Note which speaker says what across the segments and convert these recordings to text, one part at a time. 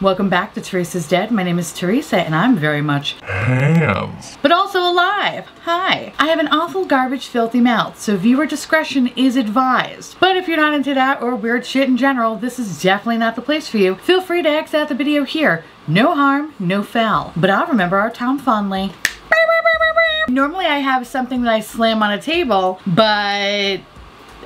Speaker 1: Welcome back to Theresa's Dead. My name is Theresa and I'm very much
Speaker 2: Hands.
Speaker 1: but also alive. Hi. I have an awful garbage filthy mouth, so viewer discretion is advised. But if you're not into that or weird shit in general, this is definitely not the place for you. Feel free to exit out the video here. No harm, no foul. But I'll remember our Tom fondly. Normally I have something that I slam on a table, but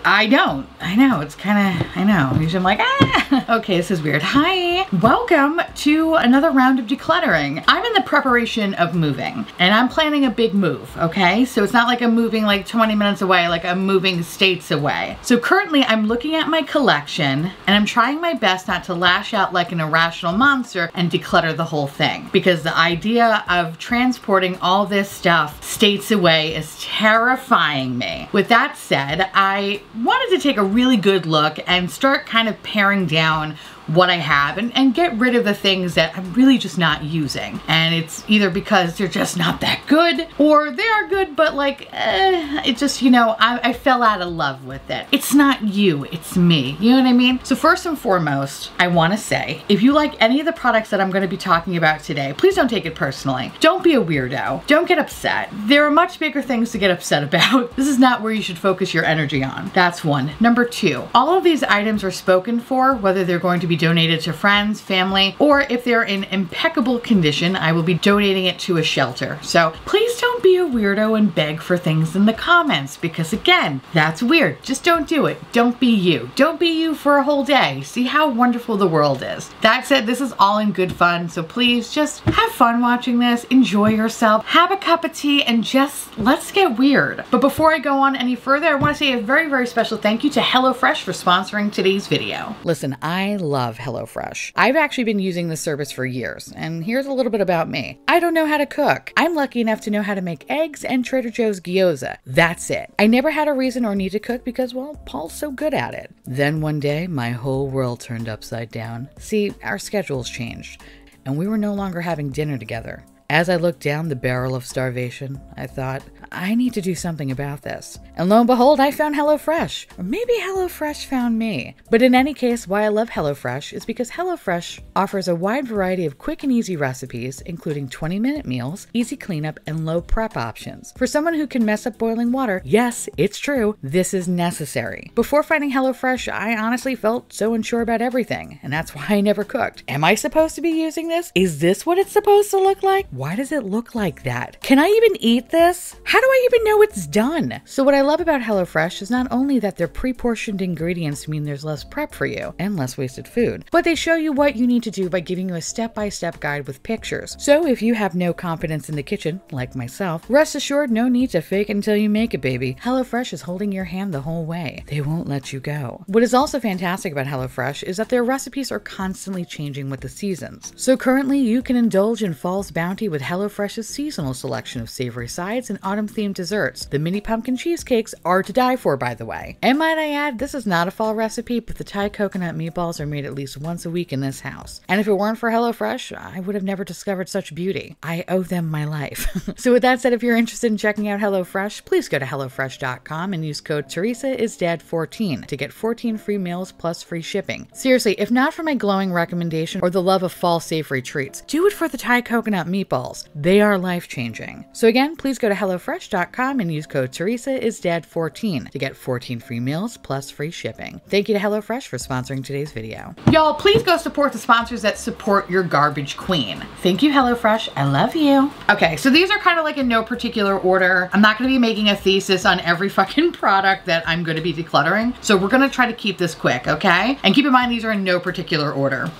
Speaker 1: I don't. I know, it's kind of, I know. Usually I'm like, ah. Okay, this is weird. Hi. Welcome to another round of decluttering. I'm in the preparation of moving and I'm planning a big move, okay? So it's not like I'm moving like 20 minutes away, like I'm moving states away. So currently I'm looking at my collection and I'm trying my best not to lash out like an irrational monster and declutter the whole thing because the idea of transporting all this stuff states away is terrifying me. With that said, I wanted to take a really good look and start kind of paring down what I have and, and get rid of the things that I'm really just not using. And it's either because they're just not that good or they are good, but like, eh, it just, you know, I, I fell out of love with it. It's not you, it's me. You know what I mean? So first and foremost, I want to say, if you like any of the products that I'm going to be talking about today, please don't take it personally. Don't be a weirdo. Don't get upset. There are much bigger things to get upset about. This is not where you should focus your energy on. That's one. Number two, all of these items are spoken for, whether they're going to be donated to friends, family, or if they're in impeccable condition, I will be donating it to a shelter. So please don't be a weirdo and beg for things in the comments because again, that's weird. Just don't do it. Don't be you. Don't be you for a whole day. See how wonderful the world is. That said, this is all in good fun, so please just have fun watching this, enjoy yourself, have a cup of tea, and just let's get weird. But before I go on any further, I want to say a very, very special thank you to HelloFresh for sponsoring today's video. Listen, I love HelloFresh. I've actually been using this service for years, and here's a little bit about me. I don't know how to cook. I'm lucky enough to know how to make eggs and Trader Joe's gyoza. That's it. I never had a reason or need to cook because, well, Paul's so good at it. Then one day, my whole world turned upside down. See, our schedules changed, and we were no longer having dinner together. As I looked down the barrel of starvation, I thought, I need to do something about this. And lo and behold, I found HelloFresh. Or maybe HelloFresh found me. But in any case, why I love HelloFresh is because HelloFresh offers a wide variety of quick and easy recipes, including 20 minute meals, easy cleanup, and low prep options. For someone who can mess up boiling water, yes, it's true, this is necessary. Before finding HelloFresh, I honestly felt so unsure about everything, and that's why I never cooked. Am I supposed to be using this? Is this what it's supposed to look like? Why does it look like that? Can I even eat this? How do I even know it's done? So, what I love about HelloFresh is not only that their pre portioned ingredients mean there's less prep for you and less wasted food, but they show you what you need to do by giving you a step by step guide with pictures. So, if you have no confidence in the kitchen, like myself, rest assured no need to fake until you make it, baby. HelloFresh is holding your hand the whole way. They won't let you go. What is also fantastic about HelloFresh is that their recipes are constantly changing with the seasons. So, currently, you can indulge in fall's bounty with HelloFresh's seasonal selection of savory sides and autumn themed desserts. The mini pumpkin cheesecakes are to die for, by the way. And might I add, this is not a fall recipe, but the Thai coconut meatballs are made at least once a week in this house. And if it weren't for HelloFresh, I would have never discovered such beauty. I owe them my life. so, with that said, if you're interested in checking out HelloFresh, please go to HelloFresh.com and use code Theresa is Dead 14 to get 14 free meals plus free shipping. Seriously, if not for my glowing recommendation or the love of fall savory treats, do it for the Thai coconut meatballs. They are life changing. So, again, please go to HelloFresh.com and use code Theresa is Dead 14 to get 14 free meals plus free shipping. Thank you to HelloFresh for sponsoring today's video. Y'all, please go support the sponsors that support your garbage queen. Thank you, HelloFresh. I love you. Okay, so these are kind of like in no particular order. I'm not going to be making a thesis on every fucking product that I'm going to be decluttering. So we're going to try to keep this quick, okay? And keep in mind, these are in no particular order.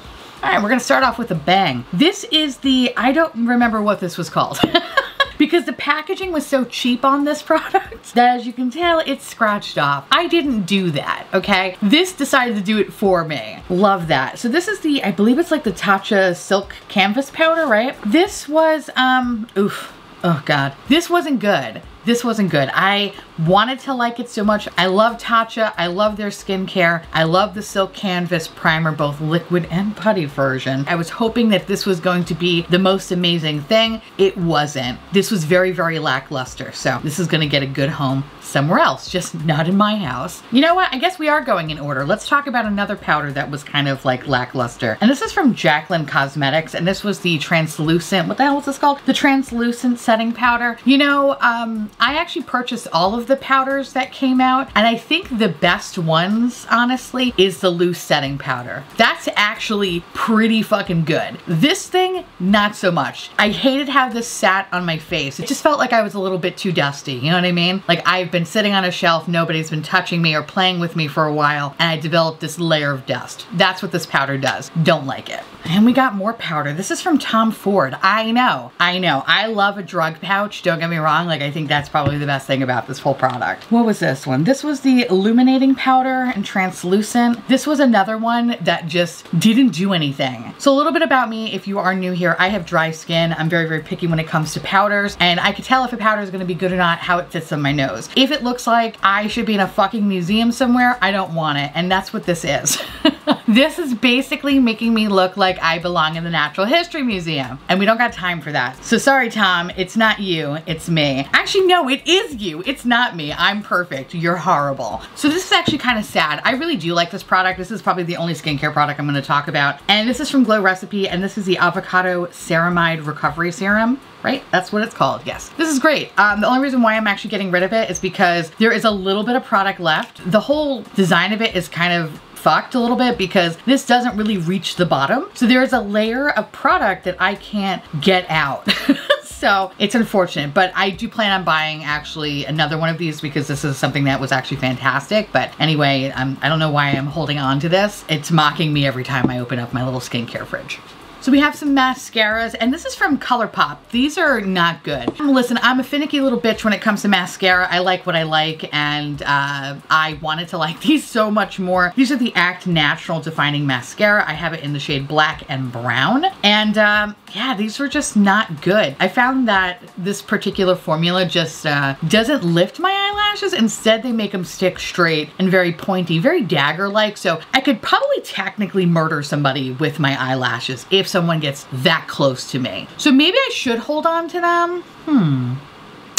Speaker 1: All right, we're gonna start off with a bang. This is the, I don't remember what this was called. because the packaging was so cheap on this product that as you can tell, it's scratched off. I didn't do that, okay? This decided to do it for me. Love that. So this is the, I believe it's like the Tatcha Silk Canvas Powder, right? This was, um, oof, oh God. This wasn't good. This wasn't good. I wanted to like it so much. I love Tatcha. I love their skincare. I love the Silk Canvas Primer, both liquid and putty version. I was hoping that this was going to be the most amazing thing. It wasn't. This was very, very lackluster. So this is gonna get a good home somewhere else, just not in my house. You know what? I guess we are going in order. Let's talk about another powder that was kind of like lackluster. And this is from Jaclyn Cosmetics, and this was the translucent, what the hell was this called? The translucent setting powder. You know, um, I actually purchased all of the powders that came out, and I think the best ones, honestly, is the loose setting powder. That's actually pretty fucking good. This thing, not so much. I hated how this sat on my face. It just felt like I was a little bit too dusty, you know what I mean? Like I've been sitting on a shelf, nobody's been touching me or playing with me for a while, and I developed this layer of dust. That's what this powder does. Don't like it. And we got more powder. This is from Tom Ford. I know, I know. I love a drug pouch, don't get me wrong. Like I think that's probably the best thing about this whole product. What was this one? This was the illuminating powder and translucent. This was another one that just didn't do anything. So a little bit about me, if you are new here, I have dry skin. I'm very, very picky when it comes to powders, and I can tell if a powder is gonna be good or not, how it fits on my nose. If it looks like I should be in a fucking museum somewhere, I don't want it, and that's what this is. this is basically making me look like I belong in the Natural History Museum, and we don't got time for that. So sorry, Tom, it's not you, it's me. Actually, no, it is you. It's not me. I'm perfect. You're horrible. So this is actually kind of sad. I really do like this product. This is probably the only skincare product I'm gonna talk about. And this is from Glow Recipe, and this is the Avocado Ceramide Recovery Serum right? That's what it's called, yes. This is great. Um, the only reason why I'm actually getting rid of it is because there is a little bit of product left. The whole design of it is kind of fucked a little bit because this doesn't really reach the bottom. So there is a layer of product that I can't get out. so it's unfortunate, but I do plan on buying actually another one of these because this is something that was actually fantastic. But anyway, I'm, I don't know why I'm holding on to this. It's mocking me every time I open up my little skincare fridge. So we have some mascaras, and this is from ColourPop. These are not good. Listen, I'm a finicky little bitch when it comes to mascara. I like what I like, and uh, I wanted to like these so much more. These are the Act Natural Defining Mascara. I have it in the shade black and brown, and um, yeah, these were just not good. I found that this particular formula just uh, doesn't lift my eyelashes. Instead, they make them stick straight and very pointy, very dagger-like, so I could probably technically murder somebody with my eyelashes if someone gets that close to me. So maybe I should hold on to them? Hmm.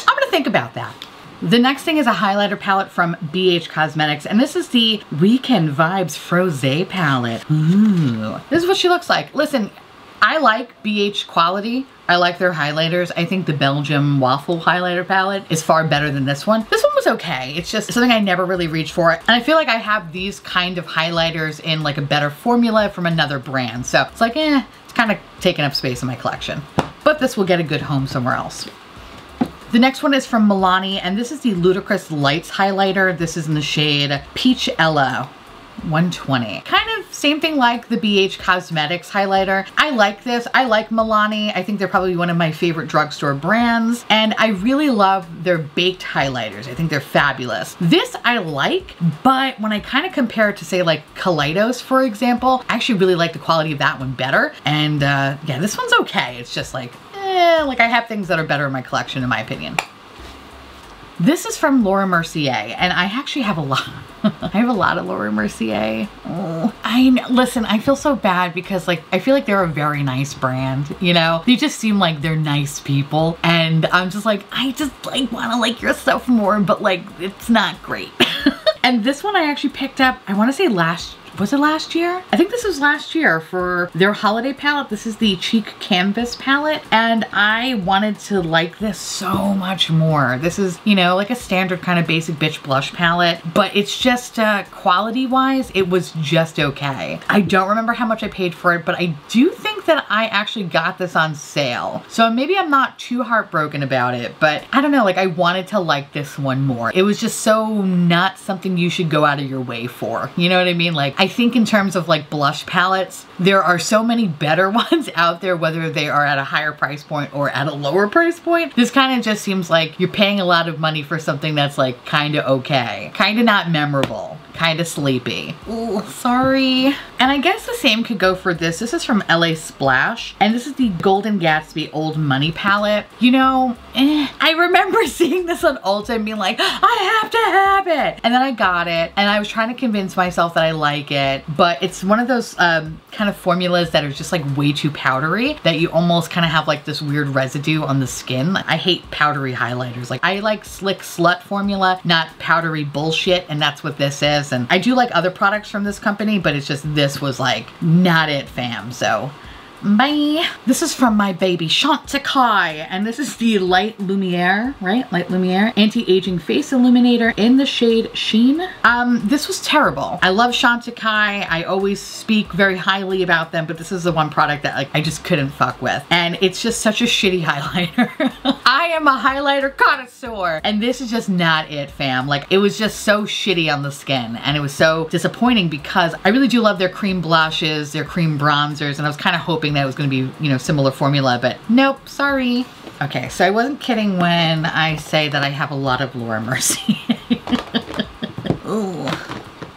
Speaker 1: I'm gonna think about that. The next thing is a highlighter palette from BH Cosmetics, and this is the Weekend Vibes Froze palette. Ooh. This is what she looks like. Listen, I like BH quality. I like their highlighters. I think the Belgium Waffle highlighter palette is far better than this one. This one was okay. It's just something I never really reached for. And I feel like I have these kind of highlighters in like a better formula from another brand. So it's like, eh, it's kind of taking up space in my collection. But this will get a good home somewhere else. The next one is from Milani, and this is the Ludicrous Lights highlighter. This is in the shade Peach Ella. 120. Kind of same thing like the BH Cosmetics highlighter. I like this. I like Milani. I think they're probably one of my favorite drugstore brands. And I really love their baked highlighters. I think they're fabulous. This I like, but when I kind of compare it to say like Kaleidos, for example, I actually really like the quality of that one better. And uh, yeah, this one's okay. It's just like, eh, like I have things that are better in my collection in my opinion. This is from Laura Mercier, and I actually have a lot. I have a lot of Laura Mercier. Oh. I listen, I feel so bad because like I feel like they're a very nice brand, you know? They just seem like they're nice people and I'm just like I just like want to like your stuff more, but like it's not great. and this one I actually picked up, I want to say last was it last year? I think this was last year for their holiday palette. This is the Cheek Canvas palette and I wanted to like this so much more. This is, you know, like a standard kind of basic bitch blush palette, but it's just uh, quality wise, it was just okay. I don't remember how much I paid for it, but I do think that I actually got this on sale. So maybe I'm not too heartbroken about it, but I don't know, like I wanted to like this one more. It was just so not something you should go out of your way for. You know what I mean? Like I think in terms of like blush palettes, there are so many better ones out there, whether they are at a higher price point or at a lower price point. This kind of just seems like you're paying a lot of money for something that's like kind of okay, kind of not memorable. Kind of sleepy. Ooh, sorry. And I guess the same could go for this. This is from LA Splash. And this is the Golden Gatsby Old Money palette. You know, eh, I remember seeing this on Ulta and being like, I have to have it. And then I got it. And I was trying to convince myself that I like it. But it's one of those um, kind of formulas that are just like way too powdery that you almost kind of have like this weird residue on the skin. I hate powdery highlighters. Like I like slick slut formula, not powdery bullshit. And that's what this is. I do like other products from this company, but it's just this was like not it fam. So Bye. This is from my baby Chantecaille, and this is the Light Lumiere, right? Light Lumiere Anti-Aging Face Illuminator in the shade Sheen. Um, this was terrible. I love Chantecaille. I always speak very highly about them, but this is the one product that like I just couldn't fuck with. And it's just such a shitty highlighter. I am a highlighter connoisseur, and this is just not it, fam. Like, it was just so shitty on the skin, and it was so disappointing because I really do love their cream blushes, their cream bronzers, and I was kind of hoping that it was gonna be, you know, similar formula, but nope, sorry. Okay, so I wasn't kidding when I say that I have a lot of Laura Mercier. Ooh.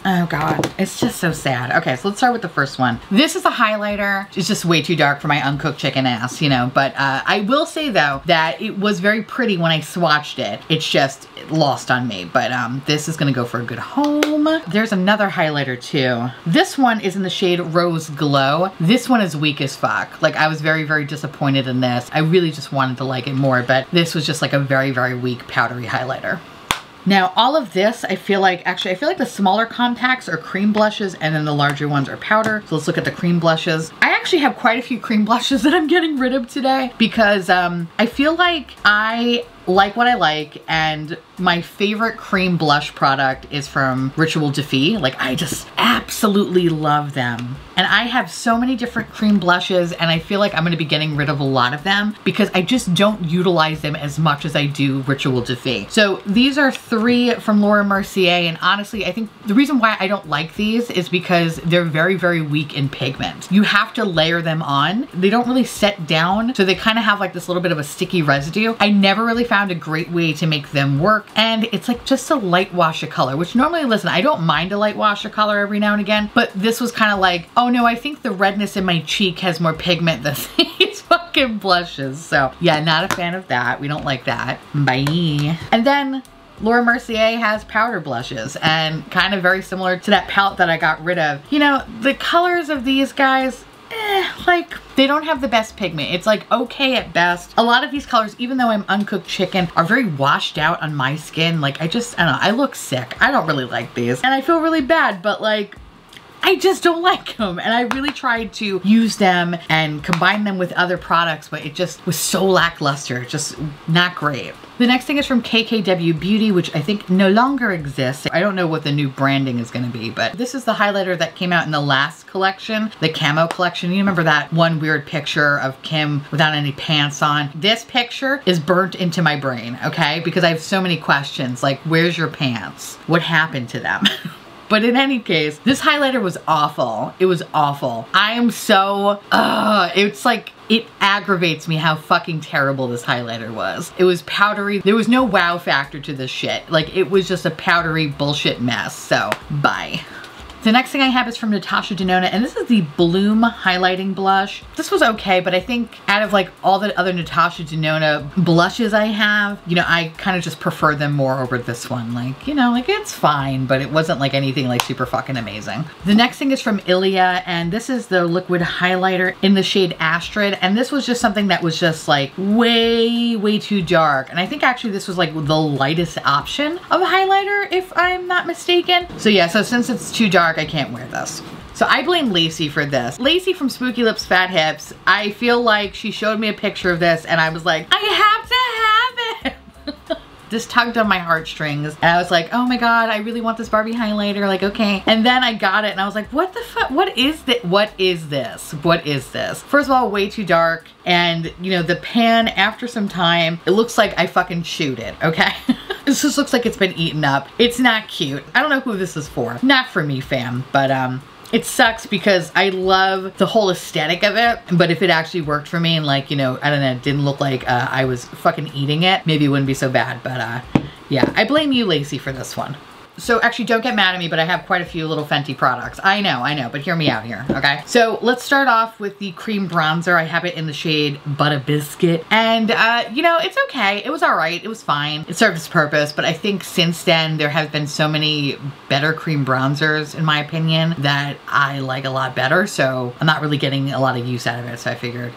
Speaker 1: Oh God, it's just so sad. Okay, so let's start with the first one. This is a highlighter. It's just way too dark for my uncooked chicken ass, you know, but uh, I will say though that it was very pretty when I swatched it. It's just lost on me, but um, this is gonna go for a good home. There's another highlighter too. This one is in the shade Rose Glow. This one is weak as fuck. Like I was very, very disappointed in this. I really just wanted to like it more, but this was just like a very, very weak powdery highlighter. Now all of this, I feel like, actually I feel like the smaller compacts are cream blushes and then the larger ones are powder. So let's look at the cream blushes. I actually have quite a few cream blushes that I'm getting rid of today because um, I feel like I like what I like and my favorite cream blush product is from Ritual de Fille. Like I just absolutely love them. And I have so many different cream blushes and I feel like I'm gonna be getting rid of a lot of them because I just don't utilize them as much as I do Ritual de Fille. So these are three from Laura Mercier and honestly I think the reason why I don't like these is because they're very very weak in pigment. You have to layer them on. They don't really set down so they kind of have like this little bit of a sticky residue. I never really found a great way to make them work and it's like just a light wash of color, which normally, listen, I don't mind a light wash of color every now and again, but this was kind of like, oh no, I think the redness in my cheek has more pigment than these fucking blushes. So yeah, not a fan of that. We don't like that. Bye. And then Laura Mercier has powder blushes and kind of very similar to that palette that I got rid of. You know, the colors of these guys, eh, like they don't have the best pigment. It's like okay at best. A lot of these colors, even though I'm uncooked chicken, are very washed out on my skin. Like I just, I don't know, I look sick. I don't really like these. And I feel really bad, but like, I just don't like them. And I really tried to use them and combine them with other products, but it just was so lackluster. Just not great. The next thing is from KKW Beauty, which I think no longer exists. I don't know what the new branding is gonna be, but this is the highlighter that came out in the last collection, the camo collection. You remember that one weird picture of Kim without any pants on? This picture is burnt into my brain, okay? Because I have so many questions, like where's your pants? What happened to them? But in any case, this highlighter was awful. It was awful. I am so, uh, it's like, it aggravates me how fucking terrible this highlighter was. It was powdery. There was no wow factor to this shit. Like, it was just a powdery bullshit mess. So, bye. The next thing I have is from Natasha Denona, and this is the Bloom Highlighting Blush. This was okay, but I think out of like all the other Natasha Denona blushes I have, you know, I kind of just prefer them more over this one. Like, you know, like it's fine, but it wasn't like anything like super fucking amazing. The next thing is from Ilia, and this is the liquid highlighter in the shade Astrid, and this was just something that was just like way, way too dark. And I think actually this was like the lightest option of a highlighter, if I'm not mistaken. So yeah, so since it's too dark, dark, I can't wear this. So I blame Lacey for this. Lacey from Spooky Lips Fat Hips, I feel like she showed me a picture of this and I was like, I have to have it. This tugged on my heartstrings and I was like oh my god I really want this Barbie highlighter like okay and then I got it and I was like what the fuck what is that what is this what is this first of all way too dark and you know the pan after some time it looks like I fucking chewed it okay This just looks like it's been eaten up. It's not cute. I don't know who this is for. Not for me, fam. But um, it sucks because I love the whole aesthetic of it, but if it actually worked for me and like, you know, I don't know, it didn't look like uh, I was fucking eating it, maybe it wouldn't be so bad, but uh, yeah, I blame you, Lacey, for this one. So actually don't get mad at me, but I have quite a few little Fenty products. I know, I know, but hear me out here, okay? So let's start off with the cream bronzer. I have it in the shade Butter Biscuit. And, uh, you know, it's okay. It was all right. It was fine. It served its purpose, but I think since then there have been so many better cream bronzers, in my opinion, that I like a lot better. So I'm not really getting a lot of use out of it. So I figured,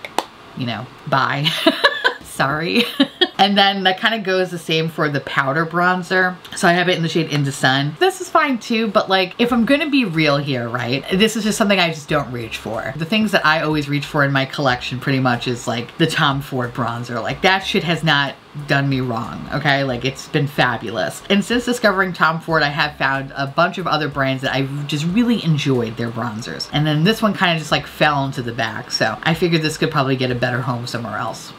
Speaker 1: you know, bye. Sorry. And then that kind of goes the same for the powder bronzer. So I have it in the shade Into Sun. This is fine too, but like if I'm gonna be real here, right? This is just something I just don't reach for. The things that I always reach for in my collection pretty much is like the Tom Ford bronzer. Like that shit has not done me wrong, okay? Like it's been fabulous. And since discovering Tom Ford, I have found a bunch of other brands that I've just really enjoyed their bronzers. And then this one kind of just like fell into the back. So I figured this could probably get a better home somewhere else.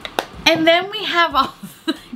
Speaker 1: And then we have all the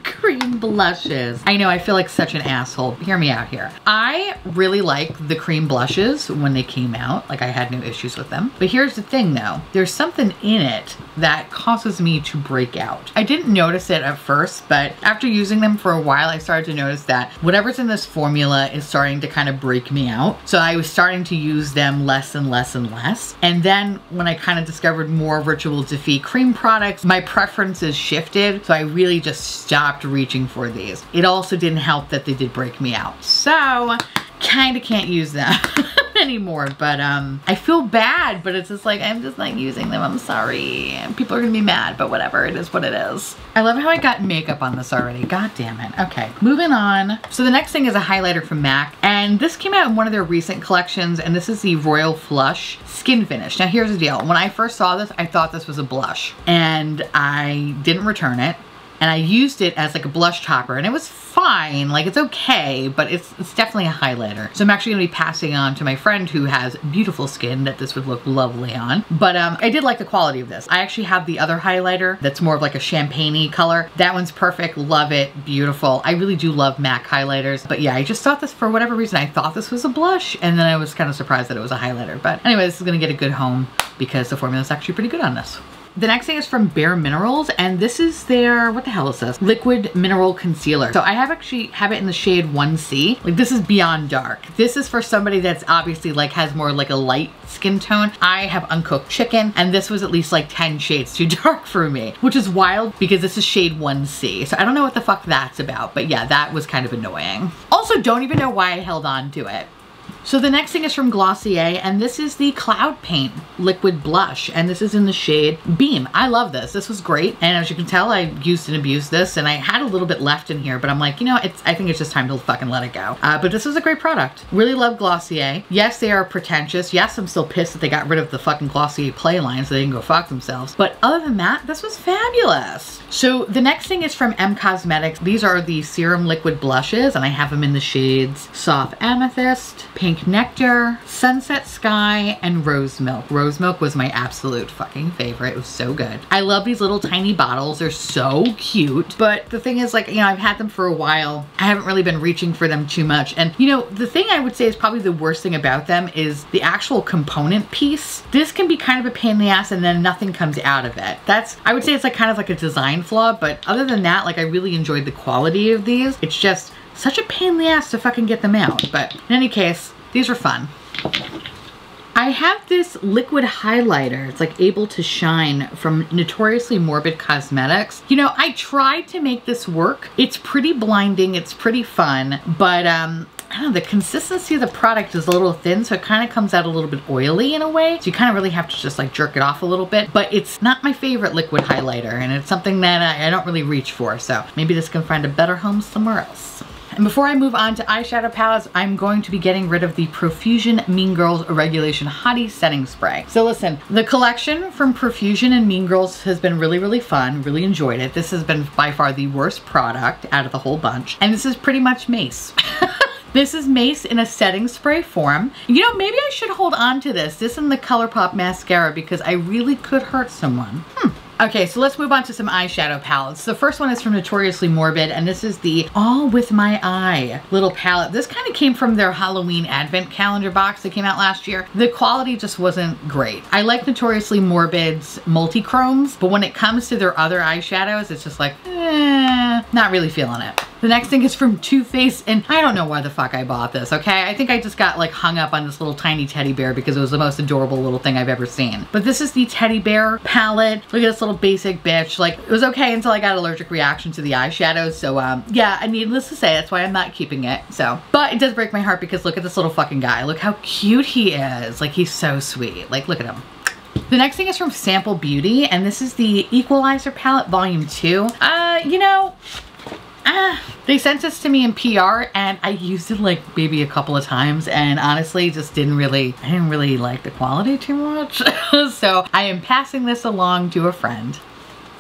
Speaker 1: cream blushes. I know, I feel like such an asshole. Hear me out here. I really like the cream blushes when they came out. Like I had no issues with them. But here's the thing though. There's something in it that causes me to break out. I didn't notice it at first, but after using them for a while, I started to notice that whatever's in this formula is starting to kind of break me out. So I was starting to use them less and less and less. And then when I kind of discovered more Ritual de Fille cream products, my preferences shifted. So I really just stopped reaching for these. It also didn't help that they did break me out. So kind of can't use them anymore but um I feel bad but it's just like I'm just not using them. I'm sorry. People are gonna be mad but whatever. It is what it is. I love how I got makeup on this already. God damn it. Okay moving on. So the next thing is a highlighter from MAC and this came out in one of their recent collections and this is the Royal Flush skin finish. Now here's the deal. When I first saw this I thought this was a blush and I didn't return it and I used it as like a blush topper and it was fine, like it's okay, but it's, it's definitely a highlighter. So I'm actually gonna be passing on to my friend who has beautiful skin that this would look lovely on. But um, I did like the quality of this. I actually have the other highlighter that's more of like a champagne color. That one's perfect, love it, beautiful. I really do love MAC highlighters. But yeah, I just thought this, for whatever reason, I thought this was a blush and then I was kind of surprised that it was a highlighter. But anyway, this is gonna get a good home because the formula is actually pretty good on this. The next thing is from Bare Minerals, and this is their, what the hell is this? Liquid Mineral Concealer. So I have actually have it in the shade 1C. Like this is beyond dark. This is for somebody that's obviously like has more like a light skin tone. I have uncooked chicken, and this was at least like 10 shades too dark for me, which is wild because this is shade 1C. So I don't know what the fuck that's about, but yeah, that was kind of annoying. Also, don't even know why I held on to it. So the next thing is from Glossier, and this is the Cloud Paint Liquid Blush, and this is in the shade Beam. I love this. This was great, and as you can tell, I used and abused this, and I had a little bit left in here, but I'm like, you know, it's. I think it's just time to fucking let it go. Uh, but this is a great product. Really love Glossier. Yes, they are pretentious. Yes, I'm still pissed that they got rid of the fucking Glossier play line so they can go fuck themselves. But other than that, this was fabulous. So the next thing is from M Cosmetics. These are the Serum Liquid Blushes, and I have them in the shades Soft Amethyst, Pink Pink Nectar, Sunset Sky, and Rose Milk. Rose Milk was my absolute fucking favorite. It was so good. I love these little tiny bottles. They're so cute. But the thing is like, you know, I've had them for a while. I haven't really been reaching for them too much. And you know, the thing I would say is probably the worst thing about them is the actual component piece. This can be kind of a pain in the ass and then nothing comes out of it. That's, I would say it's like kind of like a design flaw, but other than that, like I really enjoyed the quality of these. It's just such a pain in the ass to fucking get them out. But in any case, these are fun. I have this liquid highlighter. It's like able to shine from Notoriously Morbid Cosmetics. You know, I tried to make this work. It's pretty blinding. It's pretty fun, but um, I don't know, the consistency of the product is a little thin, so it kind of comes out a little bit oily in a way. So you kind of really have to just like jerk it off a little bit, but it's not my favorite liquid highlighter, and it's something that I, I don't really reach for, so maybe this can find a better home somewhere else. And before I move on to eyeshadow palettes, I'm going to be getting rid of the Profusion Mean Girls Regulation Hottie Setting Spray. So listen, the collection from Profusion and Mean Girls has been really, really fun. Really enjoyed it. This has been by far the worst product out of the whole bunch. And this is pretty much Mace. This is Mace in a setting spray form. You know, maybe I should hold on to this. This and the ColourPop mascara because I really could hurt someone. Hmm. Okay, so let's move on to some eyeshadow palettes. The first one is from Notoriously Morbid, and this is the All With My Eye little palette. This kind of came from their Halloween advent calendar box that came out last year. The quality just wasn't great. I like Notoriously Morbid's multi-chromes, but when it comes to their other eyeshadows, it's just like, eh, not really feeling it. The next thing is from Too Faced, and I don't know why the fuck I bought this, okay? I think I just got like hung up on this little tiny teddy bear because it was the most adorable little thing I've ever seen. But this is the teddy bear palette. Look at this little basic bitch. Like, it was okay until I got allergic reaction to the eyeshadows. So, um, yeah, I needless to say, that's why I'm not keeping it. So, but it does break my heart because look at this little fucking guy. Look how cute he is. Like, he's so sweet. Like, look at him. The next thing is from Sample Beauty, and this is the Equalizer palette volume 2. Uh, you know, ah, they sent this to me in PR and I used it like maybe a couple of times and honestly just didn't really, I didn't really like the quality too much. so I am passing this along to a friend.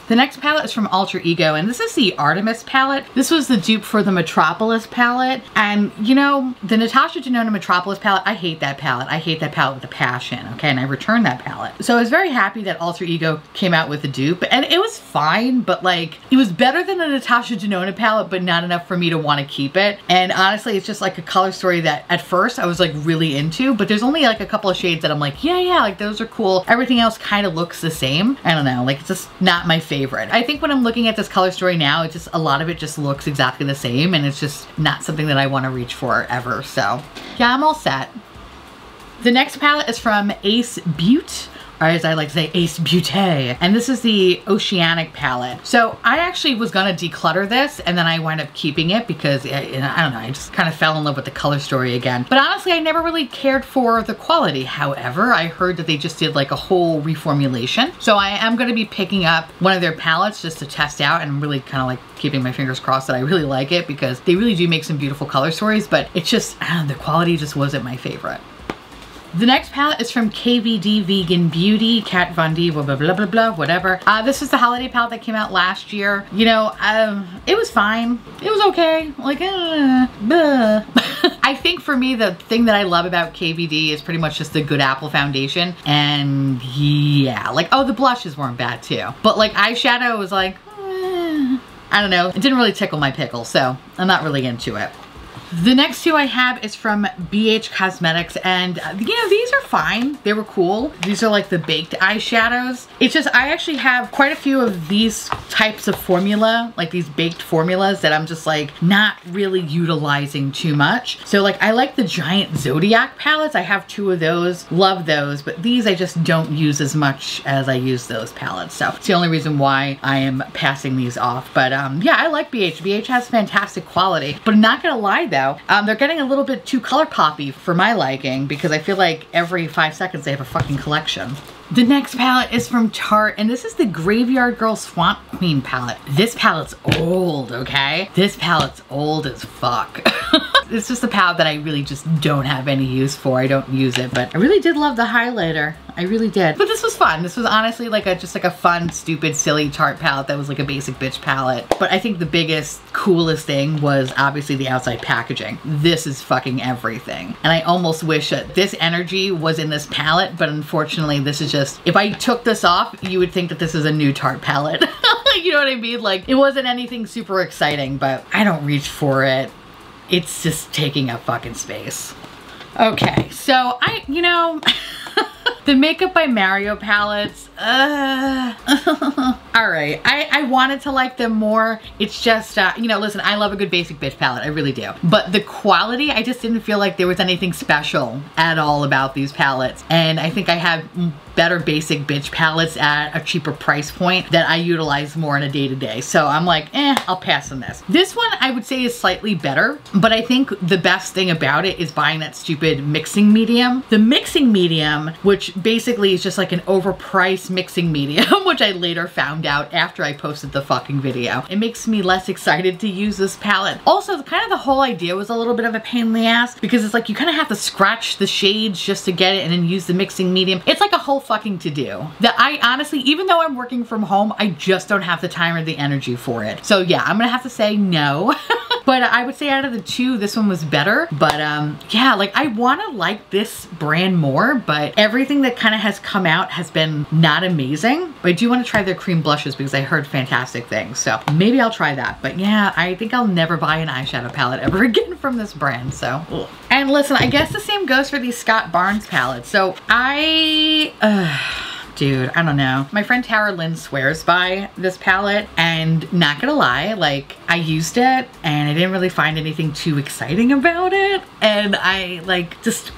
Speaker 1: The next palette is from Alter Ego, and this is the Artemis palette. This was the dupe for the Metropolis palette, and you know, the Natasha Denona Metropolis palette, I hate that palette. I hate that palette with a passion, okay, and I returned that palette. So I was very happy that Alter Ego came out with the dupe, and it was fine, but like, it was better than the Natasha Denona palette, but not enough for me to want to keep it. And honestly, it's just like a color story that at first I was like really into, but there's only like a couple of shades that I'm like, yeah, yeah, like those are cool. Everything else kind of looks the same. I don't know, like it's just not my favorite favorite. I think when I'm looking at this color story now, it just, a lot of it just looks exactly the same and it's just not something that I want to reach for ever. So yeah, I'm all set. The next palette is from Ace Beaute or as I like to say, Ace Beauté. And this is the Oceanic palette. So I actually was gonna declutter this and then I wound up keeping it because, I, I don't know, I just kind of fell in love with the color story again. But honestly, I never really cared for the quality. However, I heard that they just did like a whole reformulation. So I am gonna be picking up one of their palettes just to test out and really kind of like keeping my fingers crossed that I really like it because they really do make some beautiful color stories, but it's just, know, the quality just wasn't my favorite. The next palette is from KVD Vegan Beauty, Kat Von D, blah, blah, blah, blah, blah, whatever. Uh, this is the holiday palette that came out last year. You know, um, it was fine. It was okay. Like, uh, I think for me, the thing that I love about KVD is pretty much just the good apple foundation. And yeah, like, oh, the blushes weren't bad too. But like eyeshadow was like, eh, I don't know. It didn't really tickle my pickle, so I'm not really into it. The next two I have is from BH Cosmetics and uh, you know, these are fine. They were cool. These are like the baked eyeshadows. It's just, I actually have quite a few of these types of formula, like these baked formulas that I'm just like not really utilizing too much. So like I like the giant Zodiac palettes. I have two of those, love those, but these I just don't use as much as I use those palettes. So it's the only reason why I am passing these off. But um, yeah, I like BH. BH has fantastic quality, but I'm not gonna lie though. Um, they're getting a little bit too color poppy for my liking because I feel like every five seconds they have a fucking collection. The next palette is from Tarte, and this is the Graveyard Girl Swamp Queen palette. This palette's old, okay? This palette's old as fuck. it's just a palette that I really just don't have any use for. I don't use it, but I really did love the highlighter. I really did. But this was fun. This was honestly like a just like a fun, stupid, silly Tarte palette that was like a basic bitch palette. But I think the biggest, coolest thing was obviously the outside packaging. This is fucking everything. And I almost wish that this energy was in this palette, but unfortunately this is just, if I took this off, you would think that this is a new Tarte palette. you know what I mean? Like, it wasn't anything super exciting, but I don't reach for it. It's just taking up fucking space. Okay, so I, you know, the Makeup by Mario palettes, uh, all right. I, I wanted to like them more. It's just, uh, you know, listen, I love a good basic bitch palette. I really do. But the quality, I just didn't feel like there was anything special at all about these palettes. And I think I have better basic bitch palettes at a cheaper price point that I utilize more in a day to day. So I'm like, eh, I'll pass on this. This one I would say is slightly better, but I think the best thing about it is buying that stupid mixing medium. The mixing medium, which basically is just like an overpriced mixing medium, which I later found out after I posted the fucking video. It makes me less excited to use this palette. Also, kind of the whole idea was a little bit of a pain in the ass because it's like you kind of have to scratch the shades just to get it and then use the mixing medium. It's like a whole fucking to do. That I honestly, even though I'm working from home, I just don't have the time or the energy for it. So yeah, I'm gonna have to say no. But I would say out of the two, this one was better. But um, yeah, like I want to like this brand more, but everything that kind of has come out has been not amazing. But I do want to try their cream blushes because I heard fantastic things. So maybe I'll try that. But yeah, I think I'll never buy an eyeshadow palette ever again from this brand. So, ugh. and listen, I guess the same goes for these Scott Barnes palettes. So I, uh, dude, I don't know. My friend Tara Lynn swears by this palette and not gonna lie, like I used it and I didn't really find anything too exciting about it. And I like just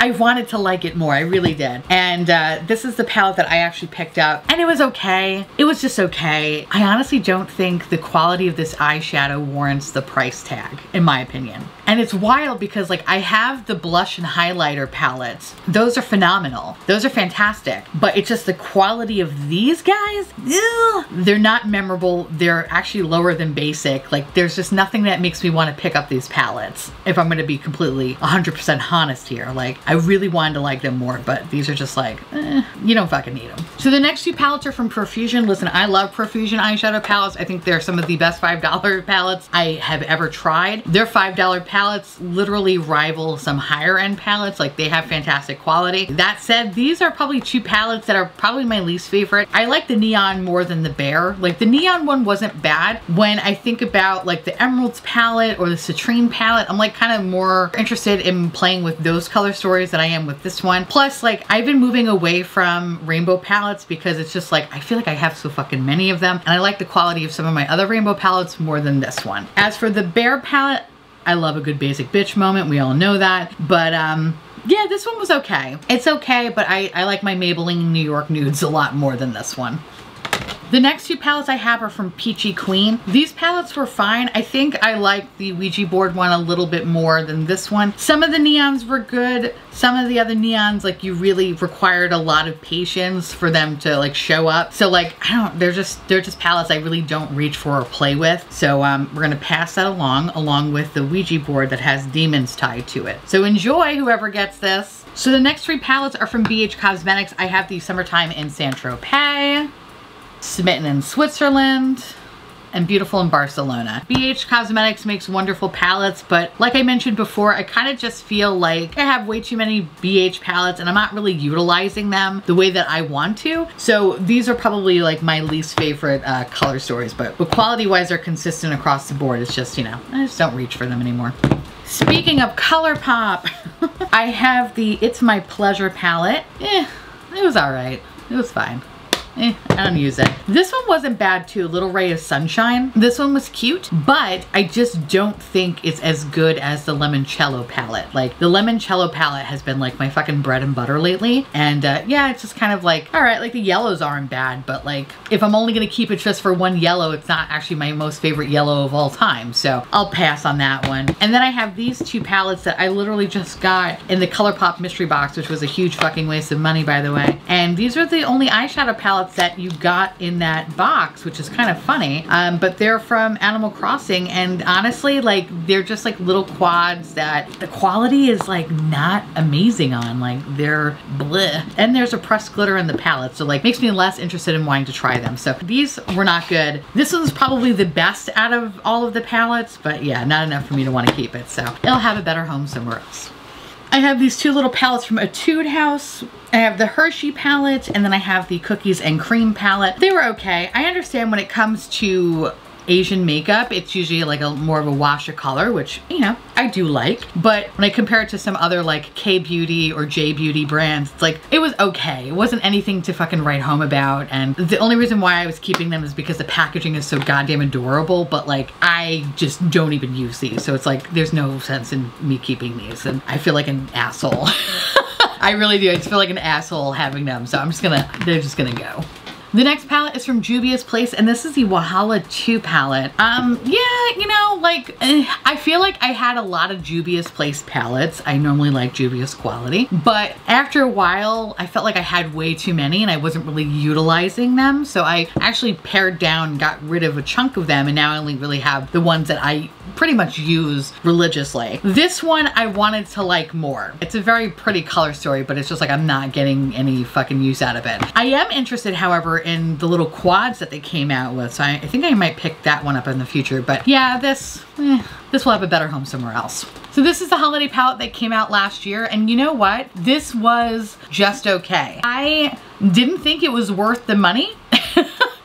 Speaker 1: I wanted to like it more, I really did. And uh, this is the palette that I actually picked up and it was okay. It was just okay. I honestly don't think the quality of this eyeshadow warrants the price tag, in my opinion. And it's wild because like I have the blush and highlighter palettes. Those are phenomenal. Those are fantastic. But it's just the quality of these guys, ew, they're not memorable. They're actually lower than basic. Like there's just nothing that makes me want to pick up these palettes. If I'm going to be completely 100% honest here. Like I really wanted to like them more, but these are just like, eh, you don't fucking need them. So the next two palettes are from Profusion. Listen, I love Profusion eyeshadow palettes. I think they're some of the best $5 palettes I have ever tried. They're $5 palettes literally rival some higher end palettes. Like they have fantastic quality. That said, these are probably two palettes that are probably my least favorite. I like the neon more than the bear. Like the neon one wasn't bad. When I think about like the emeralds palette or the citrine palette, I'm like kind of more interested in playing with those color stories than I am with this one. Plus like I've been moving away from rainbow palettes because it's just like I feel like I have so fucking many of them and I like the quality of some of my other rainbow palettes more than this one. As for the bear palette, I love a good basic bitch moment. We all know that. But um, yeah, this one was okay. It's okay, but I, I like my Maybelline New York Nudes a lot more than this one. The next two palettes I have are from Peachy Queen. These palettes were fine. I think I like the Ouija board one a little bit more than this one. Some of the neons were good. Some of the other neons, like you really required a lot of patience for them to like show up. So like, I don't, they're just, they're just palettes I really don't reach for or play with. So um, we're gonna pass that along, along with the Ouija board that has demons tied to it. So enjoy whoever gets this. So the next three palettes are from BH Cosmetics. I have the Summertime in Saint-Tropez. Smitten in Switzerland, and Beautiful in Barcelona. BH Cosmetics makes wonderful palettes, but like I mentioned before, I kind of just feel like I have way too many BH palettes and I'm not really utilizing them the way that I want to. So these are probably like my least favorite uh, color stories, but, but quality-wise they're consistent across the board. It's just, you know, I just don't reach for them anymore. Speaking of ColourPop, I have the It's My Pleasure palette. Eh, it was all right. It was fine eh, I don't use it. This one wasn't bad too, Little Ray of Sunshine. This one was cute, but I just don't think it's as good as the Lemoncello palette. Like the Lemoncello palette has been like my fucking bread and butter lately. And uh, yeah, it's just kind of like, all right, like the yellows aren't bad, but like if I'm only gonna keep it just for one yellow, it's not actually my most favorite yellow of all time. So I'll pass on that one. And then I have these two palettes that I literally just got in the ColourPop mystery box, which was a huge fucking waste of money, by the way. And these are the only eyeshadow palettes that you got in that box, which is kind of funny. Um, but they're from Animal Crossing and honestly, like they're just like little quads that the quality is like not amazing on. Like they're bleh. And there's a pressed glitter in the palette. So like makes me less interested in wanting to try them. So these were not good. This one's probably the best out of all of the palettes, but yeah, not enough for me to want to keep it. So it'll have a better home somewhere else. I have these two little palettes from Etude House. I have the Hershey palette and then I have the Cookies and Cream palette. They were okay. I understand when it comes to Asian makeup, it's usually like a more of a wash of color, which, you know, I do like. But when I compare it to some other like K-Beauty or J-Beauty brands, it's like, it was okay. It wasn't anything to fucking write home about. And the only reason why I was keeping them is because the packaging is so goddamn adorable, but like, I just don't even use these. So it's like, there's no sense in me keeping these. And I feel like an asshole. I really do. I just feel like an asshole having them. So I'm just gonna, they're just gonna go. The next palette is from Juvia's Place, and this is the Wahala 2 palette. Um, yeah, you know, like, eh, I feel like I had a lot of Juvia's Place palettes. I normally like Juvia's quality, but after a while, I felt like I had way too many and I wasn't really utilizing them. So I actually pared down, got rid of a chunk of them, and now I only really have the ones that I pretty much use religiously. This one I wanted to like more. It's a very pretty color story, but it's just like I'm not getting any fucking use out of it. I am interested, however, in the little quads that they came out with, so I, I think I might pick that one up in the future. But yeah, this, eh, this will have a better home somewhere else. So this is the holiday palette that came out last year, and you know what? This was just okay. I didn't think it was worth the money.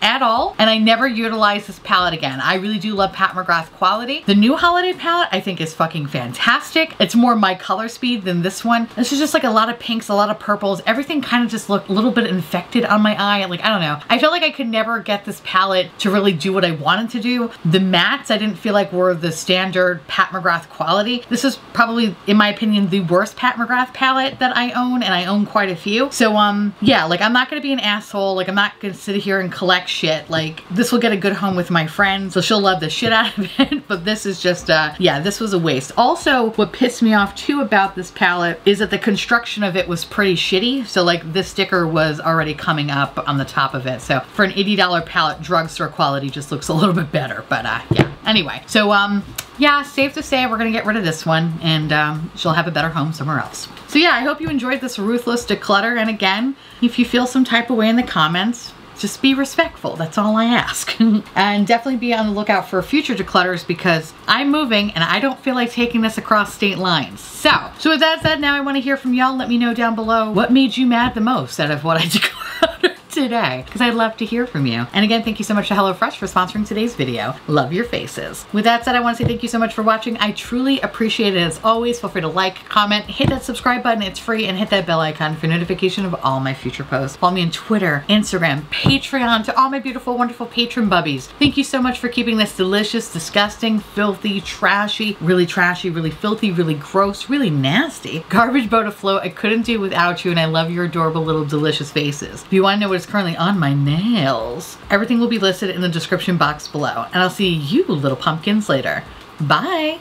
Speaker 1: at all, and I never utilized this palette again. I really do love Pat McGrath quality. The new holiday palette I think is fucking fantastic. It's more my color speed than this one. This is just like a lot of pinks, a lot of purples. Everything kind of just looked a little bit infected on my eye. Like, I don't know. I felt like I could never get this palette to really do what I wanted to do. The mattes I didn't feel like were the standard Pat McGrath quality. This is probably, in my opinion, the worst Pat McGrath palette that I own, and I own quite a few. So, um, yeah, like I'm not gonna be an asshole. Like I'm not gonna sit here and collect shit. Like this will get a good home with my friend, so she'll love the shit out of it. but this is just, uh, yeah, this was a waste. Also, what pissed me off too about this palette is that the construction of it was pretty shitty. So like this sticker was already coming up on the top of it. So for an $80 palette, drugstore quality just looks a little bit better. But uh, yeah, anyway. So um, yeah, safe to say we're gonna get rid of this one and um, she'll have a better home somewhere else. So yeah, I hope you enjoyed this ruthless declutter. And again, if you feel some type of way in the comments, just be respectful. That's all I ask. and definitely be on the lookout for future declutters because I'm moving and I don't feel like taking this across state lines. So, so with that said, now I want to hear from y'all. Let me know down below what made you mad the most out of what I decluttered today because I'd love to hear from you. And again, thank you so much to HelloFresh for sponsoring today's video. Love your faces. With that said, I want to say thank you so much for watching. I truly appreciate it as always. Feel free to like, comment, hit that subscribe button. It's free and hit that bell icon for notification of all my future posts. Follow me on Twitter, Instagram, Patreon to all my beautiful, wonderful patron bubbies. Thank you so much for keeping this delicious, disgusting, filthy, trashy, really trashy, really filthy, really gross, really nasty garbage boat afloat. I couldn't do without you and I love your adorable little delicious faces. If you want to know what is currently on my nails. Everything will be listed in the description box below. And I'll see you little pumpkins later. Bye!